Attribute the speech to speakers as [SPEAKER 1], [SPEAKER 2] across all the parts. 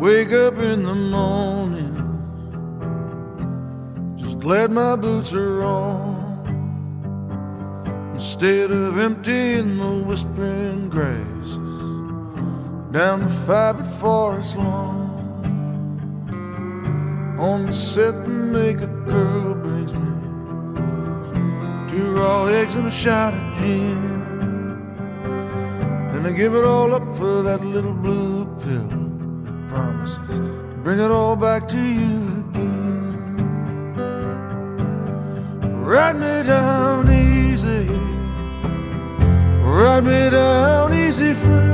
[SPEAKER 1] wake up in the morning, just glad my boots are on. Instead of emptying the whispering grasses down the five forest lawn, on the set the makeup girl brings me two raw eggs and a shot of gin. And I give it all up for that little blue pill promises to bring it all back to you again. Write me down easy, write me down easy, friend.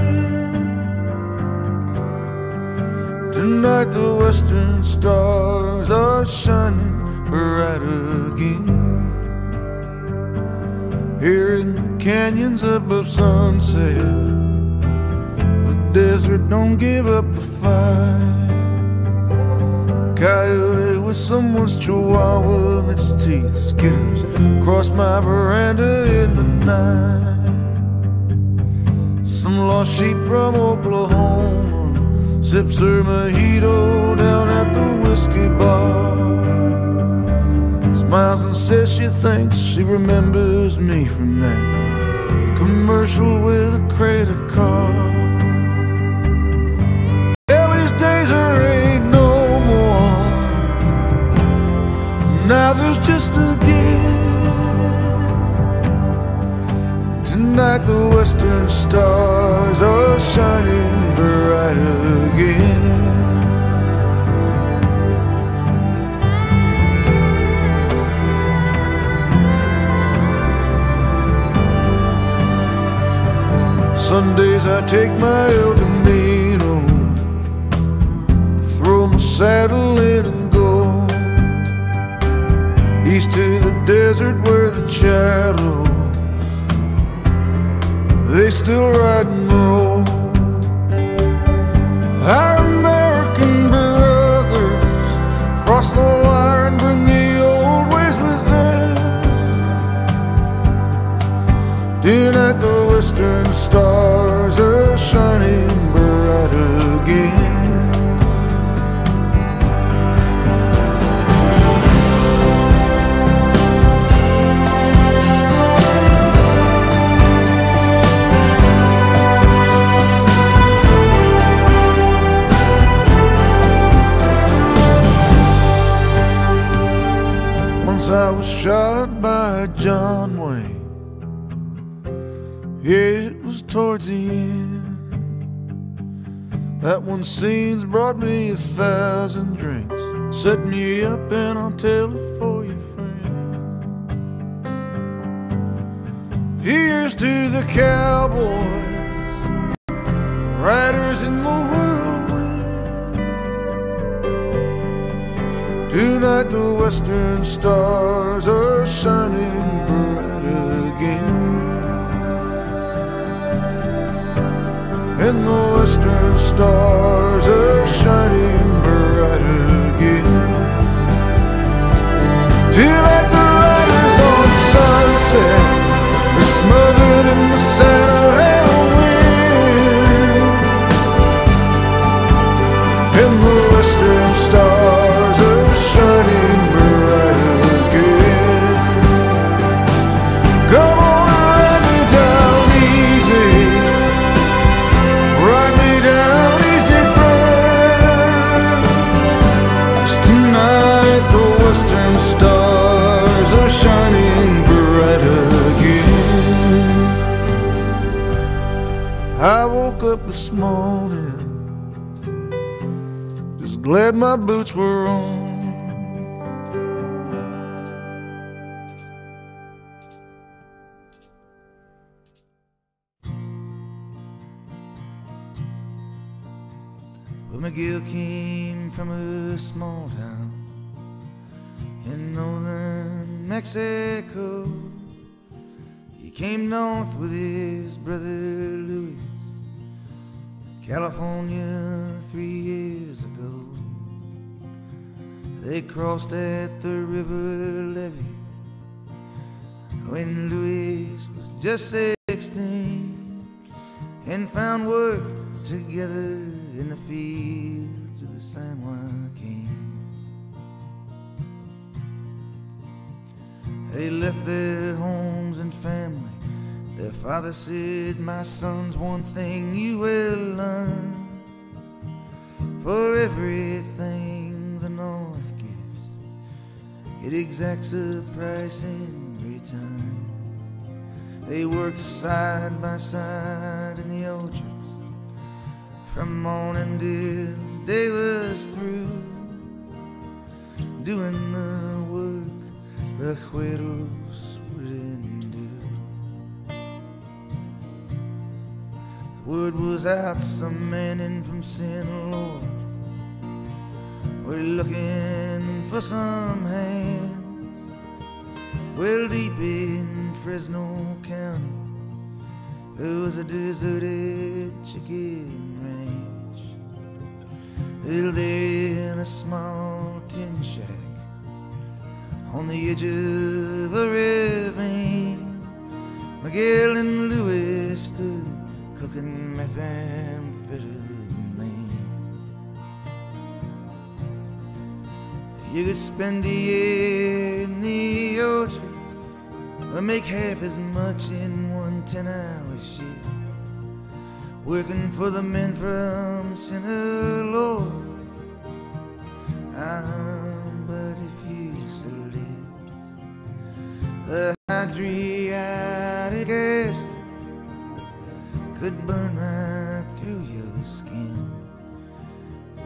[SPEAKER 1] Tonight the western stars are shining bright again. Here in the canyons above sunset, the desert don't give up the fight. Coyote with someone's chihuahua in its teeth skitters across my veranda in the night. Some lost sheep from Oklahoma sips her mojito down at the whiskey bar. Smiles and says she thinks she remembers me from that commercial with a credit card. Tonight the western stars are shining bright again. Sundays I take my El Camino, throw my saddle in and go east to the desert where the shadows still ride scene's brought me a thousand drinks. Set me up and I'll tell it for you, friend. Here's to the cowboys, riders in the whirlwind. Tonight the western stars are shining And the western stars are shining glad my boots were on. Well, McGill came from a small town in northern Mexico. He came north with his brother Louis, California, three years ago. They crossed at the river levee when Louis was just 16 and found work together in the fields of the San Joaquin. They left their homes and family. Their father said, My son's one thing you will learn. For everything the North gives, it exacts a price in return. They worked side by side in the orchards from morning till day was through, doing the work the cueros wouldn't word was out, some men in from Sinaloa oh were looking for some hands. Well, deep in Fresno County, there was a deserted chicken ranch. Well, there in a small tin shack on the edge of a ravine. Miguel and Louis stood cooking methamphetamine. You could spend a year in the orchards or make half as much in one ten hour shift. Working for the men from Sinaloa. Ah, could burn right through your skin.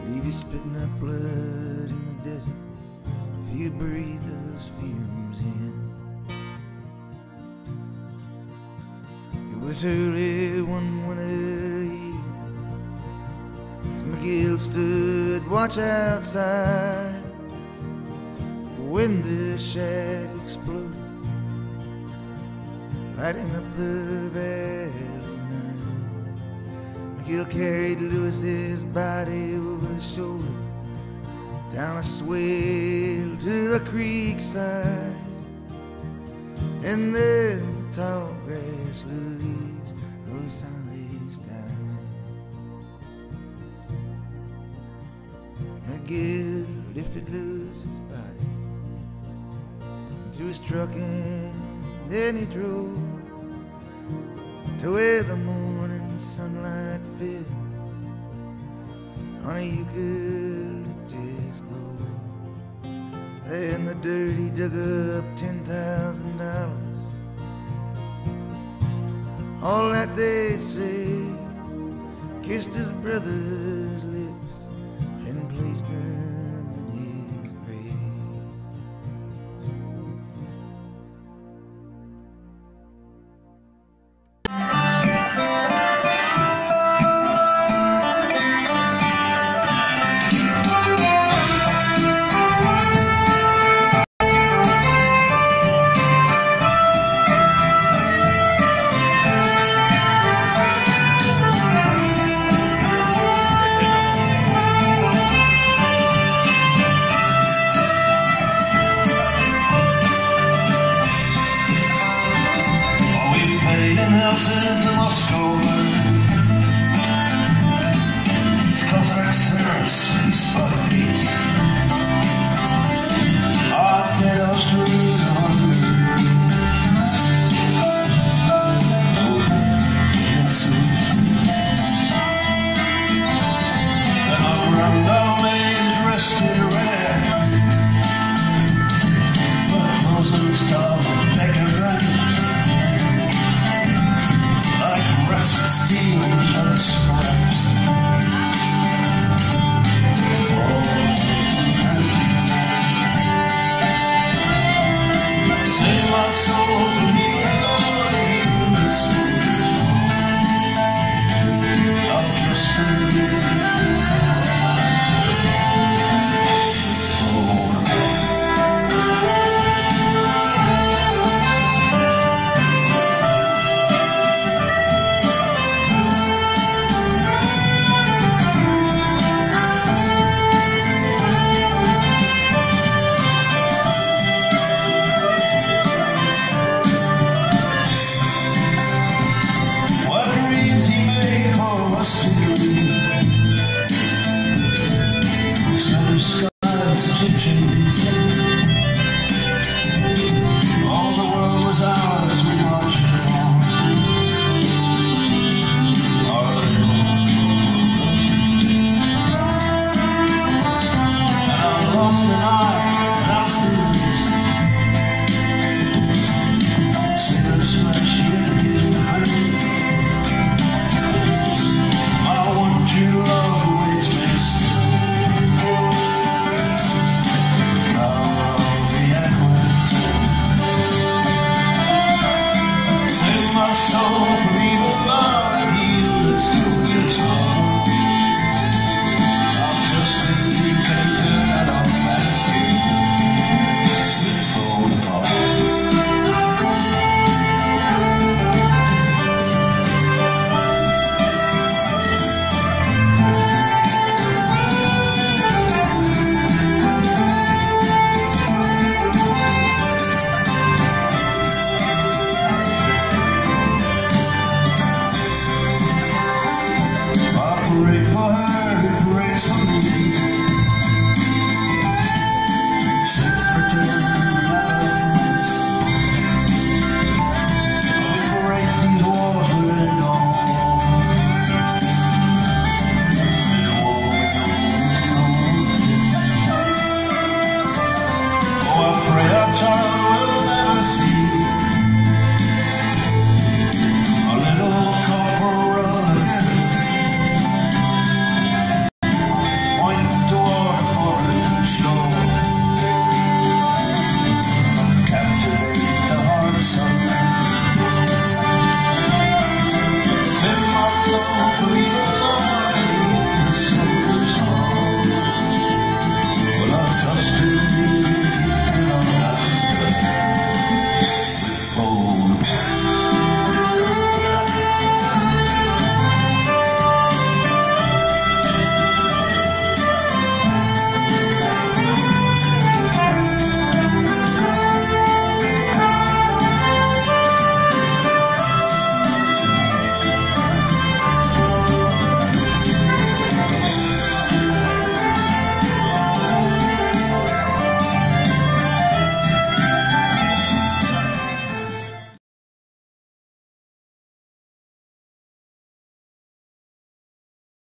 [SPEAKER 1] Leave you spitting up blood in the desert if you breathe those fumes in. It was early one winter eve as McGill stood watch outside when the shack exploded, lighting up the valley McGill carried Lewis's body over his shoulder down a swale to the creek side, and there the tall grass leaves rose silently down. McGill lifted Lewis's body into his truck and then he drove to where the morning sunlight fell on a eucalyptus. There in the dirt he dug up ten thousand dollars. All that they say kissed his brother's lips and placed him